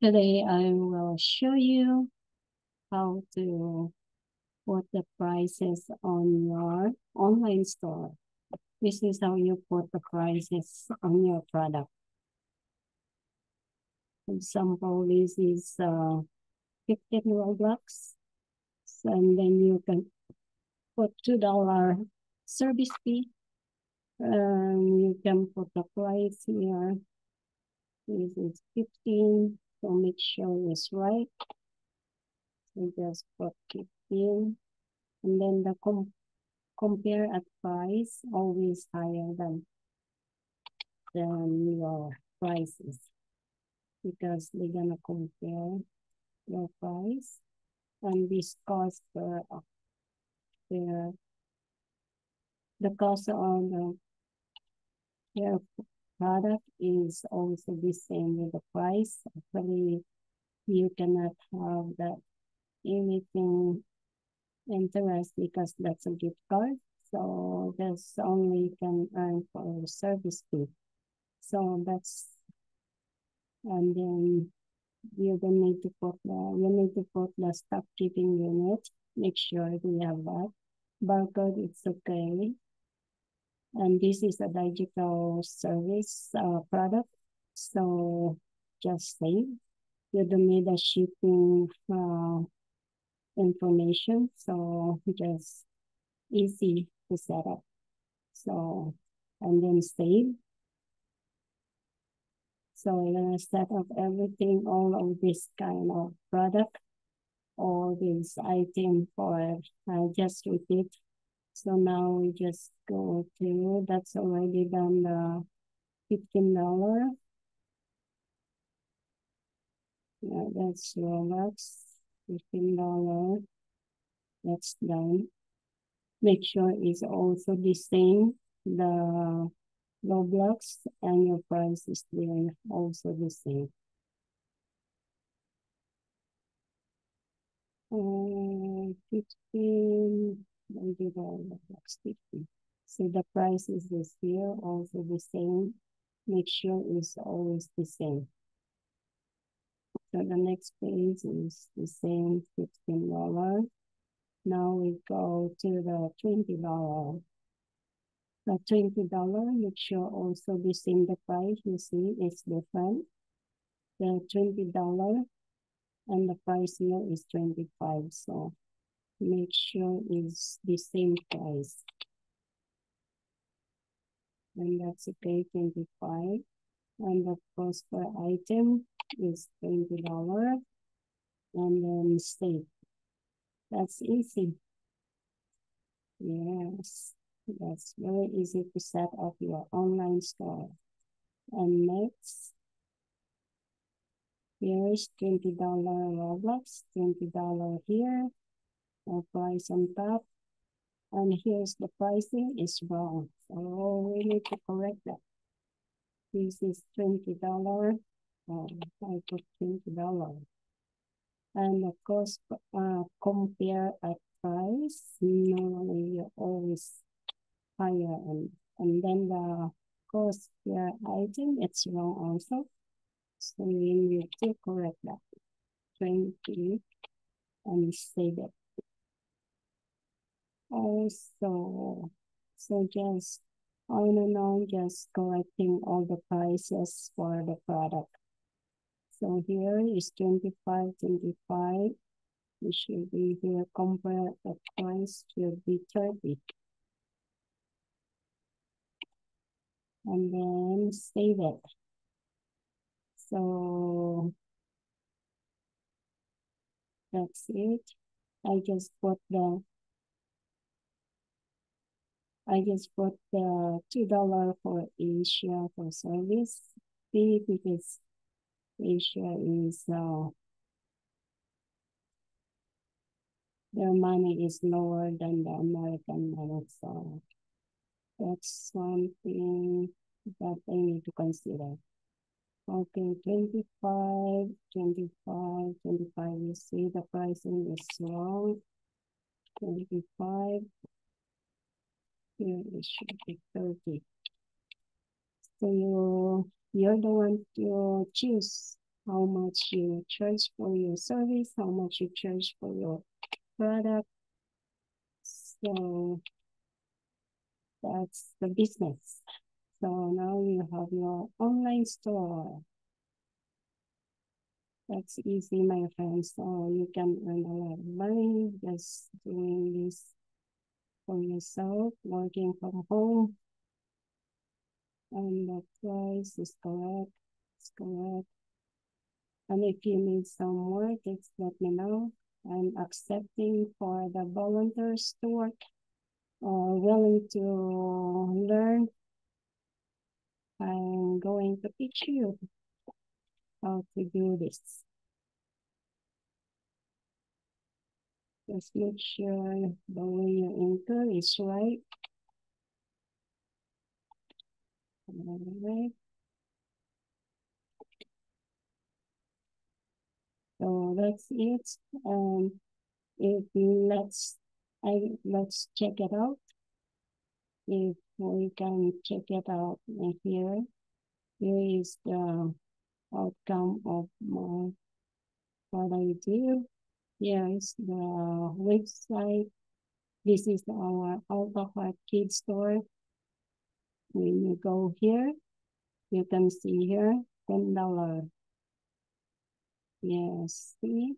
Today I will show you how to put the prices on your online store. This is how you put the prices on your product. For example, this is uh, 15 Robux. and then you can put $2 service fee. Um, you can put the price here. This is 15 so make sure it's right. So just put 15. And then the com compare at price always higher than, than your prices. Because they're gonna compare your price and this cost uh, the the cost of the your product is also the same with the price. Actually, you cannot have that anything interest because that's a gift card. So that's only can earn for service fee. So that's and then you don't need to put the you need to put the stock keeping unit. Make sure we have that. Barcode it's okay. And this is a digital service uh, product. So just say you don't need a shipping uh, information. So just easy to set up. So, and then save. So we're gonna set up everything, all of this kind of product, all these item for, I uh, just repeat so now we just go to, that's already done the $15. Yeah, that's Robux, $15. That's done. Make sure it's also the same, the Roblox and your price is there also the same. Uh, 15 maybe the next 50. So the price is this here, also the same. Make sure it's always the same. So the next page is the same $15. Now we go to the $20. The $20, make sure also the same the price, you see it's different. The $20 and the price here is 25. So make sure it's the same price. And that's okay, 25. And the cost per item is $20. And then state. That's easy. Yes, that's very easy to set up your online store. And next, here is $20 Roblox, $20 here, price on top. And here's the pricing is wrong. So we need to correct that. This is $20. Oh, I put $20. And of course, uh, compare at price. Normally, you always higher. And, and then the cost per item, it's wrong also. So we need to correct that. 20 and save it Oh, also so just on and on just collecting all the prices for the product. So here is 25 25 it should be here compare the price should be 30 and then save it. So that's it. I just put the I just put the $2 for Asia for service fee because Asia is uh, their money is lower than the American money. So that's something that I need to consider. Okay, 25, 25, 25. You see the pricing is wrong. 25 here it should be 30. So you, you're the one to choose how much you charge for your service, how much you charge for your product. So that's the business. So now you have your online store. That's easy, my friends. So you can earn a lot of money just doing this for yourself, working from home. And the price is correct. It's correct. And if you need some work, just let me know. I'm accepting for the volunteers to work or willing to learn. I'm going to teach you how to do this. Just make sure the way you enter is right. All right. So that's it. Um, if let's I let's check it out. If we can check it out here, here is the outcome of my what I do. Is the website. This is our Alpha Kids store. When you go here, you can see here $10 Yes, see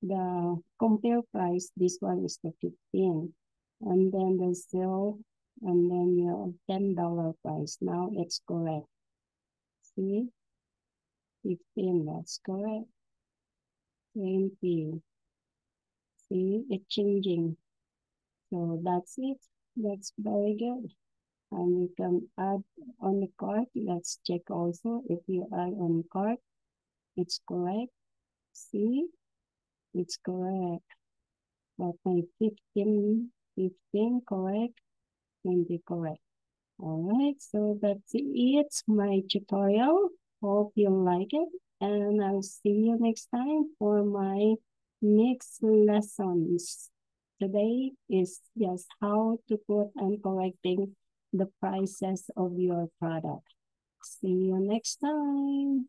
the compare price, this one is the 15. And then the sale, and then your $10 price. Now it's correct. See? 15, that's correct. 20. See, it's changing. So that's it. That's very good. And you can add on the cart. Let's check also if you add on card. It's correct. See, it's correct. But my 15, 15 correct, 20 correct. All right, so that's it, my tutorial. Hope you like it. And I'll see you next time for my next lessons. Today is just how to put and correcting the prices of your product. See you next time.